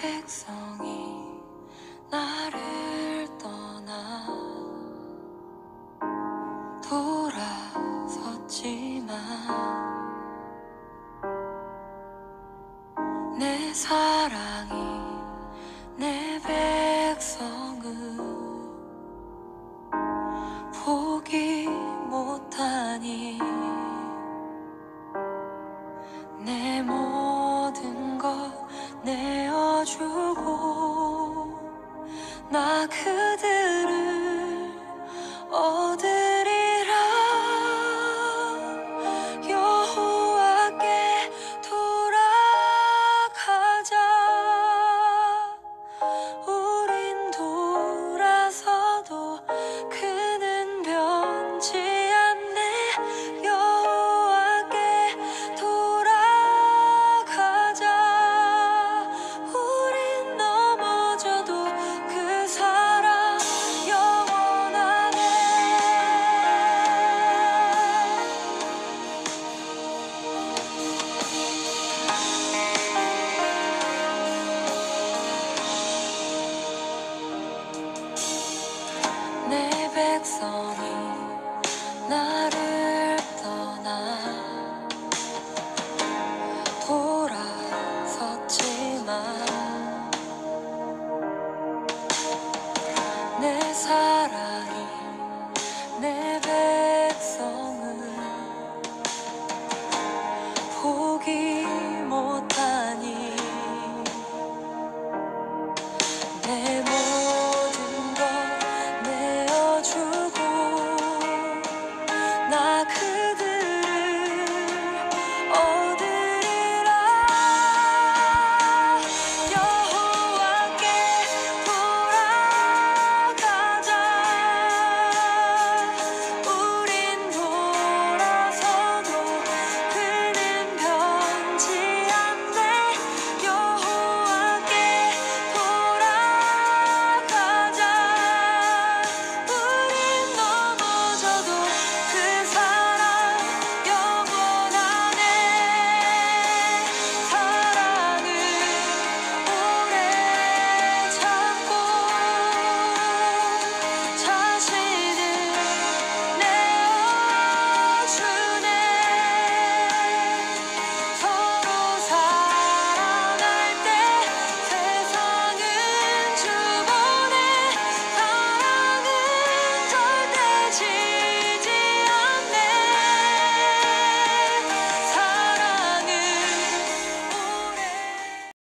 백성이 나를 떠나 돌아섰지만 내 사랑이 내 백성 안아주고 나 그대 내 백성이 나를 떠나 돌아섰지만 내 사랑이 내 배.